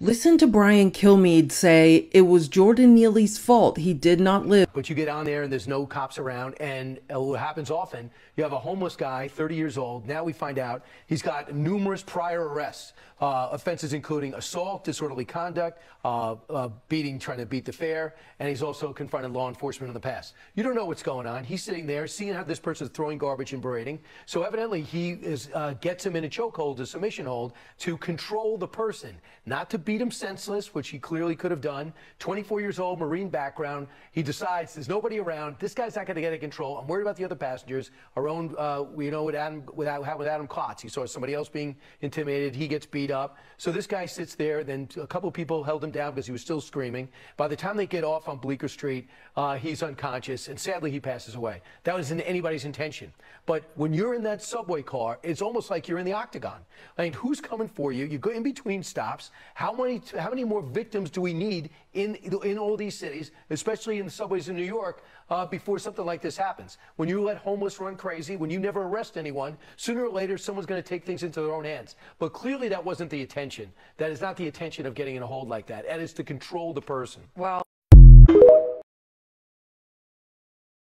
Listen to Brian Kilmeade say it was Jordan Neely's fault he did not live. But you get on there and there's no cops around, and uh, what happens often, you have a homeless guy, 30 years old. Now we find out he's got numerous prior arrests, uh, offenses including assault, disorderly conduct, uh, uh, beating, trying to beat the fare, and he's also confronted law enforcement in the past. You don't know what's going on. He's sitting there, seeing how this person's throwing garbage and berating. So evidently he is uh, gets him in a chokehold, a submission hold, to control the person, not to beat him senseless, which he clearly could have done. 24 years old, Marine background. He decides there's nobody around. This guy's not going to get in control. I'm worried about the other passengers. Our own, uh, you know, with Adam, with, with Adam Klotz, he saw somebody else being intimidated. He gets beat up. So this guy sits there. Then a couple people held him down because he was still screaming. By the time they get off on Bleecker Street, uh, he's unconscious, and sadly he passes away. That wasn't anybody's intention. But when you're in that subway car, it's almost like you're in the octagon. I mean, who's coming for you? You go in between stops. How many? how many more victims do we need in in all these cities, especially in the subways in New York, uh, before something like this happens? When you let homeless run crazy, when you never arrest anyone, sooner or later someone's going to take things into their own hands. But clearly that wasn't the intention. That is not the intention of getting in a hold like that. That is to control the person. Well.